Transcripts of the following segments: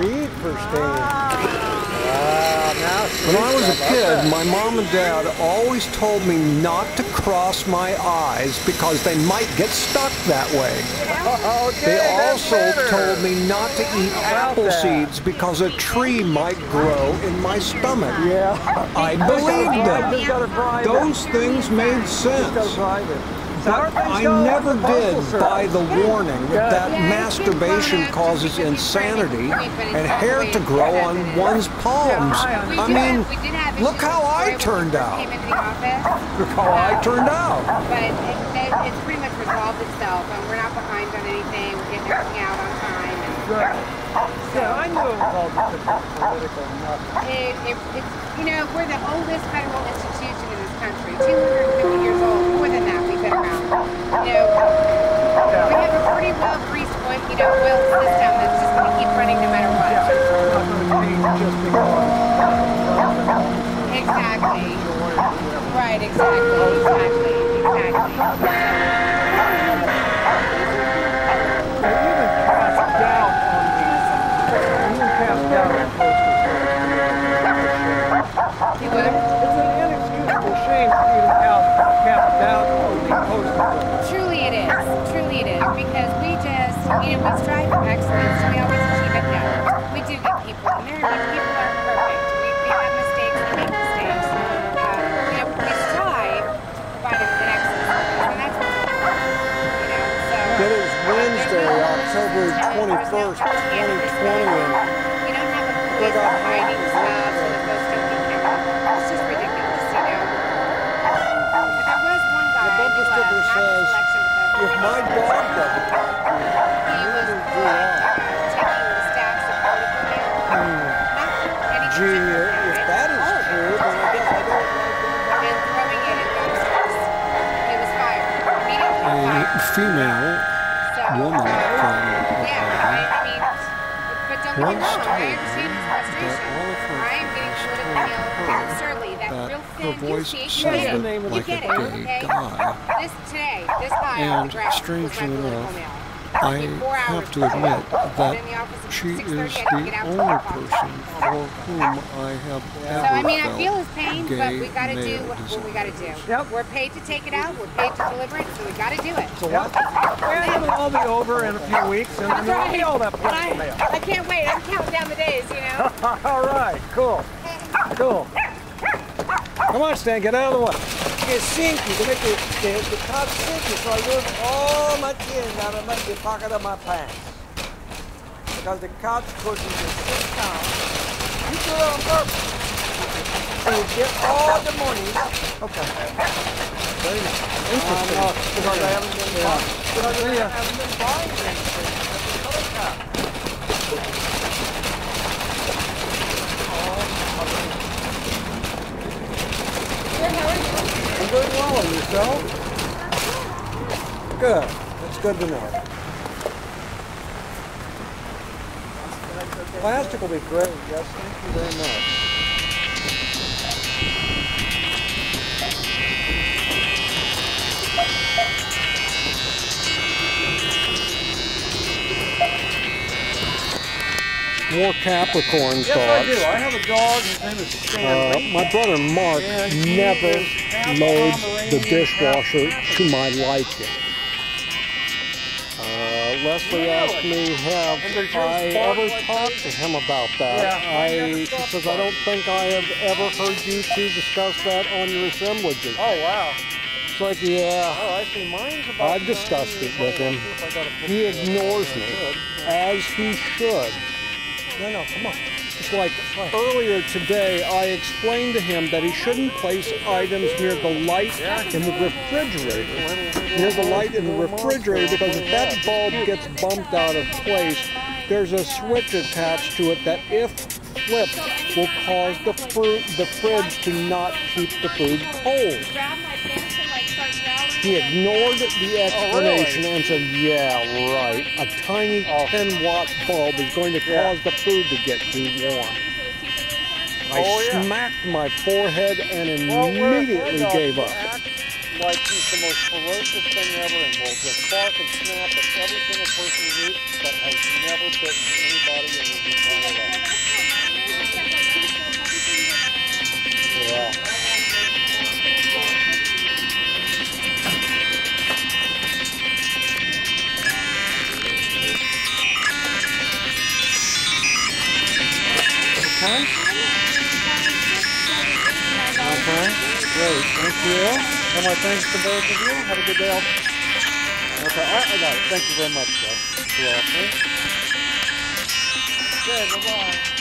treat for Stan. When I was a kid, my mom and dad always told me not to cross my eyes because they might get stuck that way. Okay, They also told me not to eat apple that. seeds because a tree might grow in my stomach. Yeah. I Just gotta believed them. Just gotta drive it. Those things made sense. Drive it. But I never did buy the warning that masturbation causes insanity and hair to grow on one's palms. I mean, look how I turned out. Came into the office, Look how I um, turned out. but it, it, it's pretty much resolved itself, and we're not behind on anything. We're getting everything out on time. And Good. Yeah, I knew it was all just a big political nothing. it, it, it's, you know, we're the oldest federal institution in this country, 250 years old. More than that, we've been around. You know, we have a pretty well greased, oil- you know, oiled system that's just going to keep running no matter what. Exactly. Right, exactly, exactly, exactly. Because we just, you know, we strive for excellence. We always achieve it. No, we do get people in there, but people aren't perfect. We, we have mistakes. We make mistakes. Uh, you know, we strive to provide an excellent service, and that's what's important. You know, so. It is Wednesday, no October rules, there's no- 21st, there's no 2020, and We don't have a police hiding stuff so that those don't get camera. It's just ridiculous, you know. If there was one guy, The bumper I knew of, sticker not says, if my dog doesn't he was do uh, that. taking the stacks of political mail. Not Gee, if candidate, that is true, then I guess I don't like and throwing it in dumpsters. He was fired. Immediately A fired. female So, woman uh, from Yeah, I, I mean, but don't get me wrong, I understand his frustration. all of her I am getting political told mail her very absurdly. That that real thin, you voice see, you sounded get it. name of You get it, okay? This today, this high And the ground was my political enough. I Took me four hours have to to admit that Been in the office at she is the didn't get out till only person for whom I have So ever I mean, I felt feel his pain, but we got to do what, what we got to do. Yep. We're paid to take it out. We're paid to deliver it, so we got to do it. So what? Well, it'll all be over in a few weeks, and then we'll see all that But I, political mail. I can't wait. I'm counting down the days, you know. all right, cool, cool. Come on, Stan, get out of the way. It's sinky to make the, the, the car sinky, so I use all my change out of my, the pocket of my pants. Because the couch cushion is six pounds. You do it on purpose. So you get all the money. Okay. Very nice. I know, uh, because I haven't been buying. Because I haven't been buying anything. That's the color car. I'm doing well on yourself. Good. That's good to know. Plastic will be great. Yes, thank you very much. More Capricorn Yes, I do. I have a dog. His name is Uh, my brother Mark never loads the dishwasher to my liking. Uh, Leslie asked me, have And does yours I ever like talked to him about that? Yeah, I, she says, I don't think I have ever heard you two discuss that on your assemblages. Oh, wow. It's like, yeah, Oh, I see. Mine's about. I've discussed it with him. See if I got a book he ignores me, as he should. No, no, come on. It's like uh, earlier today, I explained to him that he shouldn't place items near the light in the refrigerator. Near the light in the refrigerator because if that bulb gets bumped out of place, there's a switch attached to it that if flipped will cause the fruit, the fridge to not keep the food cold. He ignored the oh, explanation and said, yeah, right. A tiny 10 watt bulb is going to Yeah. cause the food to get too warm. I Oh, yeah. smacked my forehead and immediately we're uh, gave up. Like you the most ferocious thing ever and will just bark and snap at every single person he meets, but has never bitten anybody in his entire life. Yeah. Okay. Okay. Great. Thank you. And my thanks to both of you. Have a good day. Okay. I, I got it. Thank you very much, Joe. You're welcome. Okay. Bye-bye.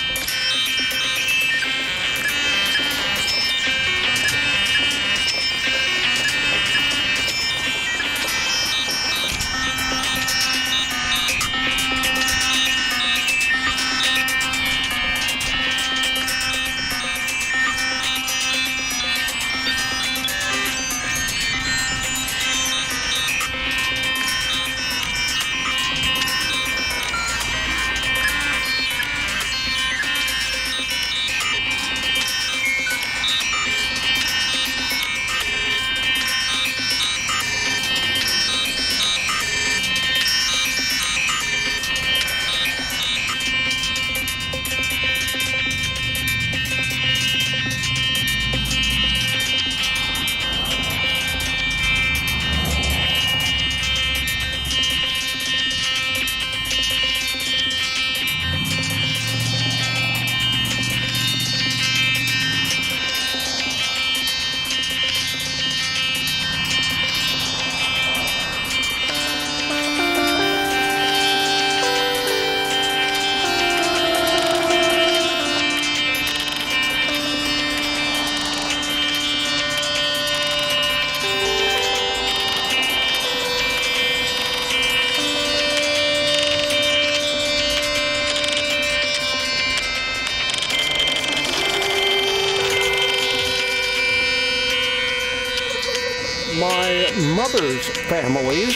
Families,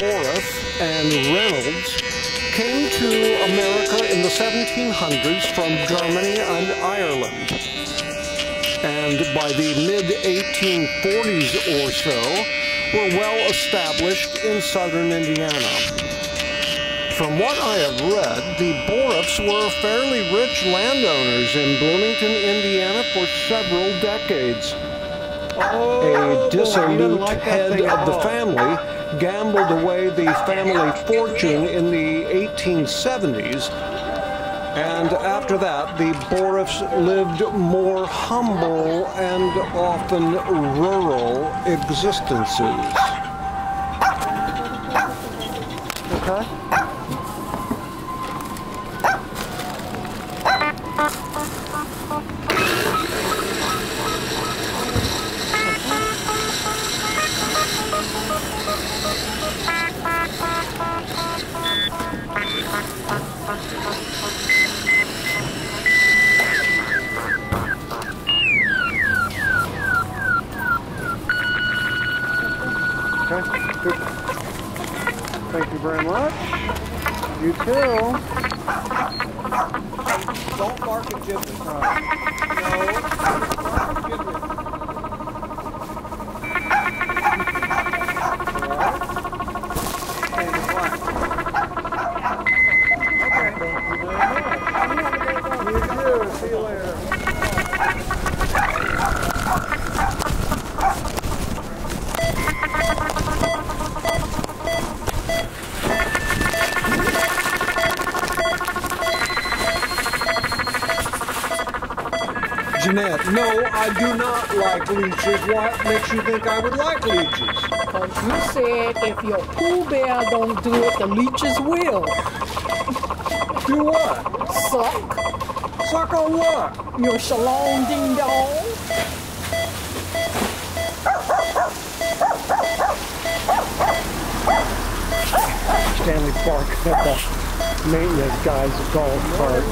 Boris and Reynolds, came to America in the 1700s from Germany and Ireland. And by the mid 1840s or so, were well established in southern Indiana. From what I have read, the Borifs were fairly rich landowners in Bloomington, Indiana for several decades a dissolute like head of the family gambled away the family fortune in the 1870s. And after that, the Borifs lived more humble and often rural existences. Okay. Thank you very much. You too. Don't bark at Gypsy time. No. Bark at. No, I do not like leeches. What makes you think I would like leeches? Because you said if your Pooh Bear don't do it, the leeches will. Do what? Suck Suck on what? your shalom ding dong. Stanley Park at the maintenance guy's golf cart,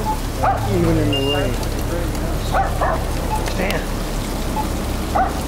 uh, even in the rain. Stan.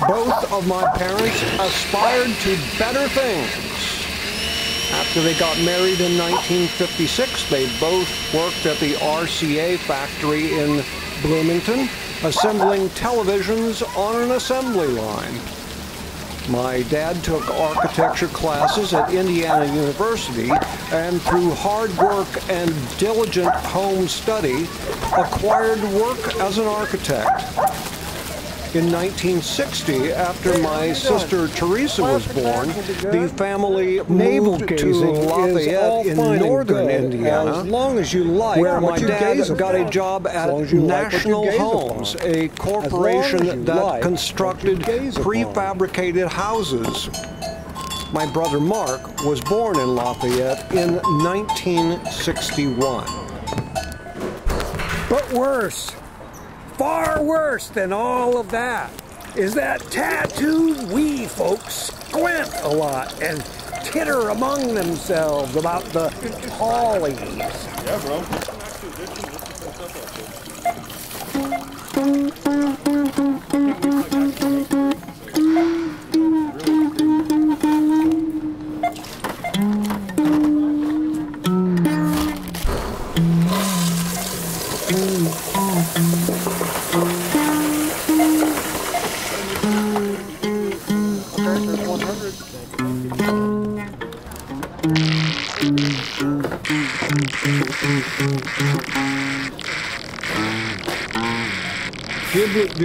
Both of my parents aspired to better things. After they got married in 1956, they both worked at the RCA factory in Bloomington, assembling televisions on an assembly line. My dad took architecture classes at Indiana University and through hard work and diligent home study acquired work as an architect. In 1960, after my sister Teresa was born, the family moved to Lafayette in northern Indiana, as long as you like where my dad got a job at National Homes, a As long as you corporation that constructed prefabricated houses. My brother Mark was born in Lafayette in 1961. But worse, far worse than all of that, is that tattooed wee folks squint a lot and titter among themselves about the hollies. Yeah, bro.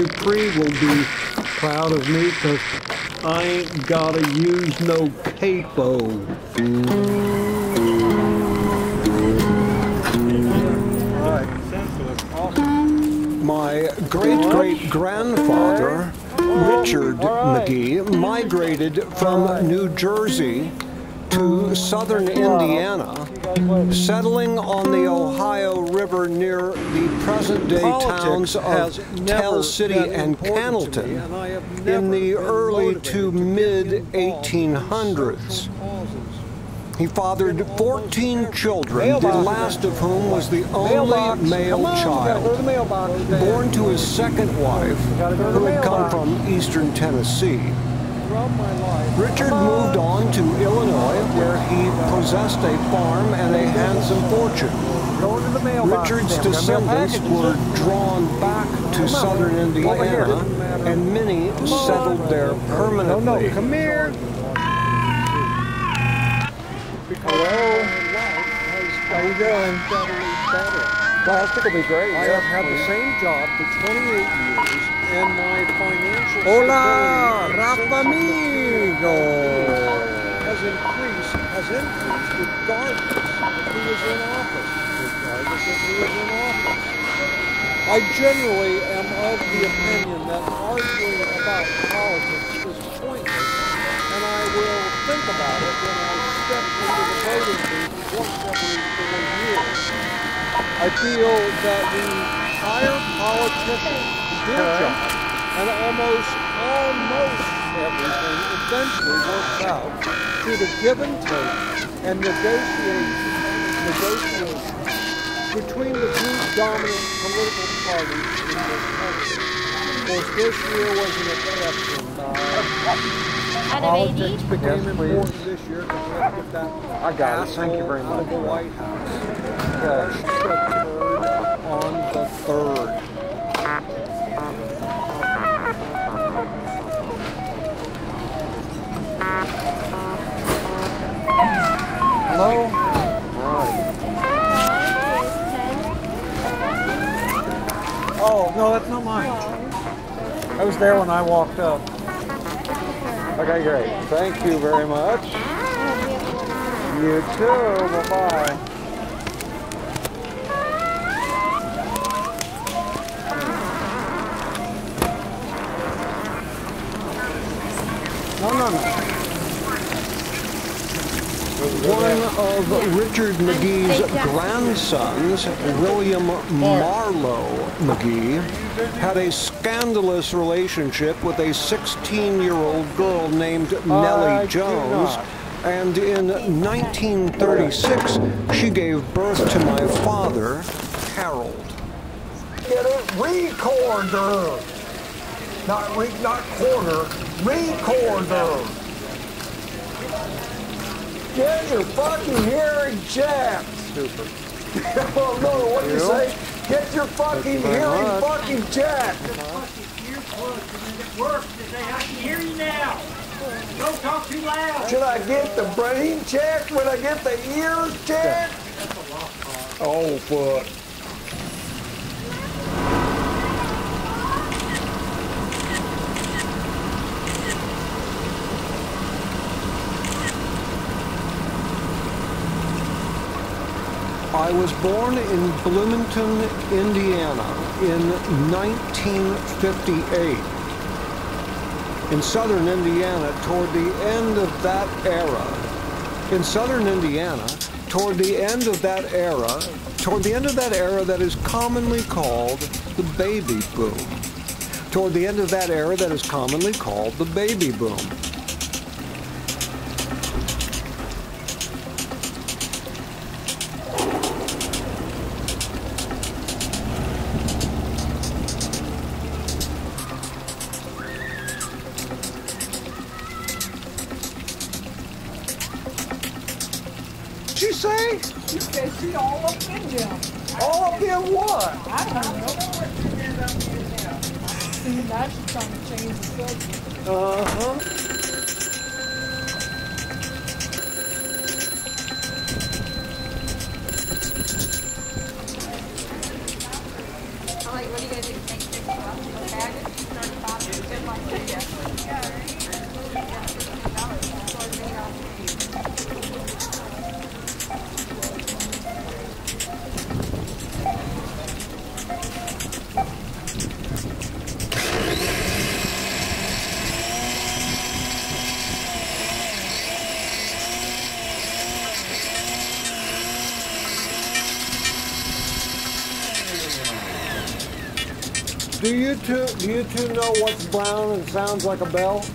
Dupree will be proud of me because I ain't gotta use no capo. My great great grandfather, Richard McGee, migrated from New Jersey to southern Indiana, settling on the Ohio River near the present day towns of Tell City and important me, and in the early to to get mid involved in 1800s. social causes. He fathered 14 children, the last of whom was the only male Come on, we gotta go to the child. Born to his second wife, Gotta go to who had come from eastern Tennessee. Throughout my life, Richard moved on to Illinois, where he possessed a farm and a handsome fortune. Go to the mailbox. Richard's Sam. We got mail descendants were drawn back to southern Indiana, and many settled there permanently. come here. Hello. How you doing? Plastic will be great. I have had the same job for 28 years, and my financial Hola, Rafa amigo. has increased, has increased regardless of who is in office, regardless of who is in office. I generally am of the opinion that arguing about politics is pointless, and I will think about it when I step into the voting booth once every four years. I feel that we hire politicians to do a job, and almost, almost everything eventually works out through the give and take and negotiation, negotiation between the two dominant political parties in this country. Of course, this year was an exception. Uh, Out politics 80? became Yes, please. important this year because we had to get that I got it. Thank you very asshole out of much. the White House. Uh, Right. Oh no, that's not mine. I was there when I walked up. Okay, great. Thank you very much. You too. Bye bye One of Richard McGee's grandsons, William Marlowe McGee, had a scandalous relationship with a 16-year-old girl named Nellie Jones. And in 1936, she gave birth to my father, Harold. Get it? Recorder. Not re, not quarter. Recorder. Get your fucking hearing checked. Stupid. oh no, what do you You? say? Get your fucking very hearing much. fucking checked. Work today. I can hear you now. Don't talk too loud. Should I get the brain checked when I get the ears checked? Oh fuck. I was born in Bloomington, Indiana in 1958. In southern Indiana, toward the end of that era, in southern Indiana, toward the end of that era, toward the end of that era that is commonly called the baby boom. Toward the end of that era that is commonly called the baby boom. She said she all up in them. All up in what? I don't know. See, now she's trying to change the subject. Uh-huh. Two do you two know what's brown and sounds like a bell?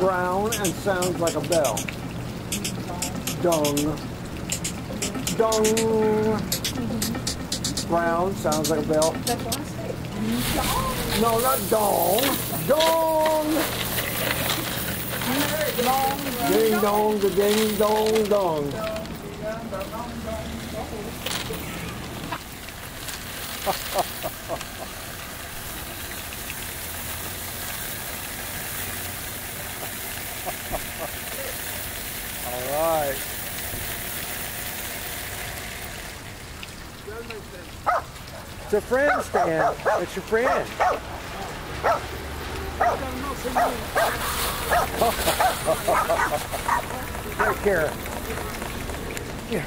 Brown and sounds like a bell. Dung. Dung. Brown sounds like a bell. No, not dong. Dong. Ding dong, the ding dong dong. All right. It's a friend, Stan. It's your friend. Take care. Yeah.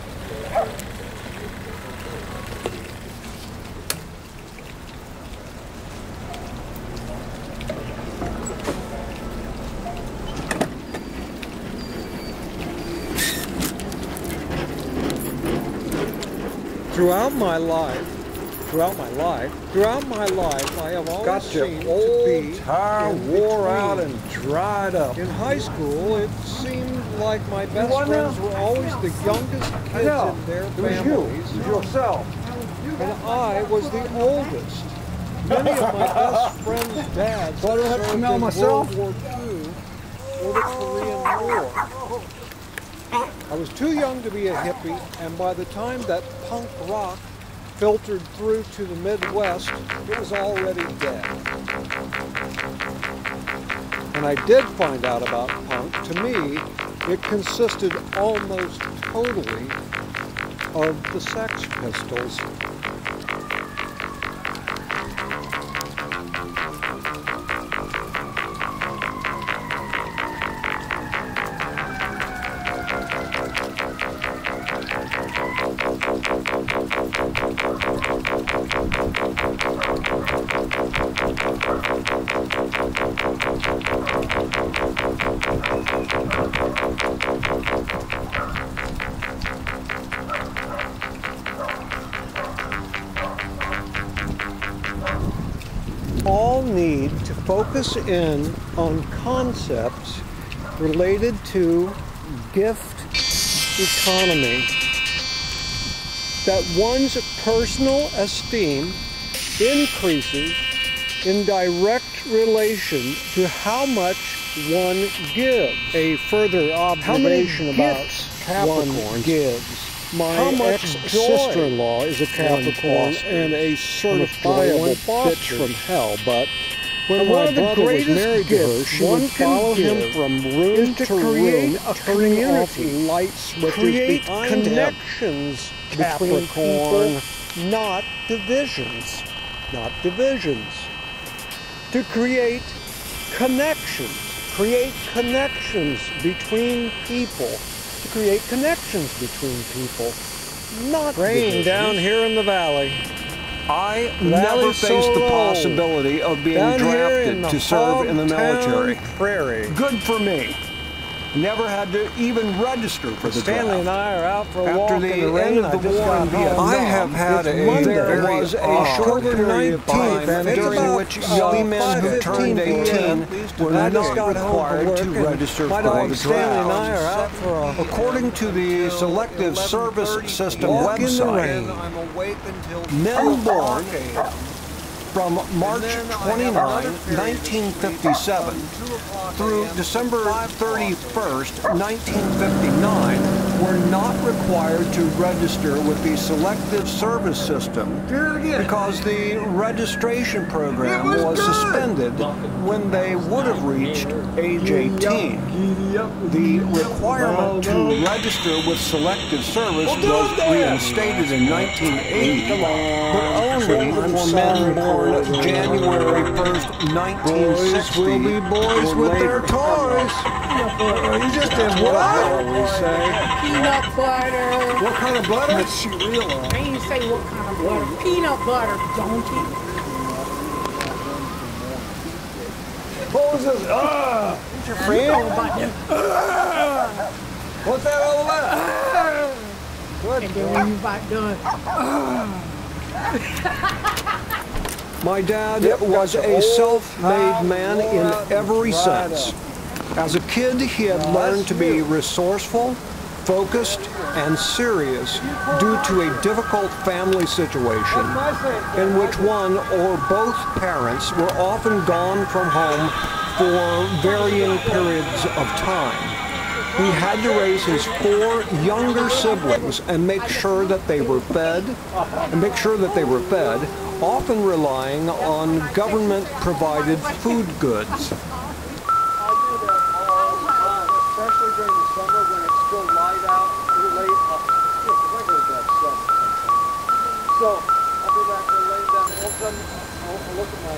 Throughout my life, throughout my life, throughout my life, I have always Got seemed your to be old tire in wore out and dried up. In high school, it seemed like my best what now? friends were always the youngest kids in their It was you. It was yourself. and I was the oldest. Many of my best friends' dads So I don't have to served in myself? World War II or the Korean War. I was too young to be a hippie, and by the time that punk rock filtered through to the Midwest, it was already dead. When I did find out about punk, to me, it consisted almost totally of the Sex Pistols. Focus in on concepts related to gift economy. That one's personal esteem increases in direct relation to how much one gives. A further observation about one gives. My How much ex-sister-in-law is a Capricorn and a certifiable bitch from hell, but when And one of the greatest gifts one can give from room is to, create room, a turning off community. light Create connections between people, not divisions, not divisions. To create connections, create connections between people, to create connections between people, not Rain divisions. down here in the valley. I Valley never faced the possibility of being Down drafted to serve in the military. Prairie. Good for me. Never had to even register for the Stanley and draft. I are out for a After walk the in the rain. end of I the just war in. Vietnam, I I have had It's a Monday. Very was a odd. short October period of time during about, which uh, young men who 5:15 turned 18 were not just got home from required work to register for the Stanley and I draft. are out for a According to the Selective Service System Walk in the website, rain. From March then I have 29, 1957 through December 5 o'clock. 31st, 1959, were not required to register with the Selective Service System because the registration program was was suspended when they would have reached age 18. The requirement to register with Selective Service was reinstated in 1980, but only for men born January 1st, 1960. Boys will be boys with their toys. You just did what I always say. Peanut butter. What kind of butter? She realized. I ain't say what kind of butter. Peanut butter, donkey. What was this? Ah! You know about that. What's that all about? And then when you about done, My dad was a self-made man in every sense. As a kid, he had learned to be resourceful, focused, and serious due to a difficult family situation in which one or both parents were often gone from home for varying periods of time. He had to raise his four younger siblings and make sure that they were fed, and make sure that they were fed, often relying on government-provided food goods. especially during the summer when it's still light out, you're late. Oh, I heard that summer. So I'll be back there laying down. All of a sudden, I'll, I'll look at my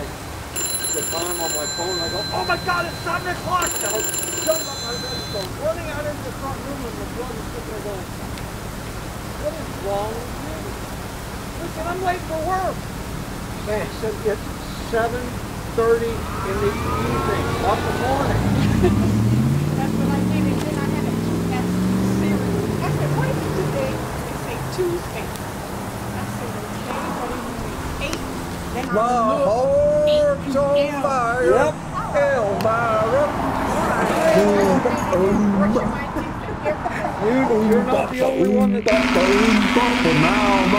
the time on my phone. and I go, oh my God, it's seven o'clock! And I'll jump up my bed and go running out into the front room, and my brother's sitting there going, what is wrong with you? Listen, I'm late for work. Man, I said it's seven thirty in the evening, not the morning. That's what I did, and then I had a that's cereal. I said, what is it today? They say Tuesday. I said, okay, what you? Eight. Then I looked, Heart's on 8 p.m. fire. Yep. Elvira. You're not the only one that Now,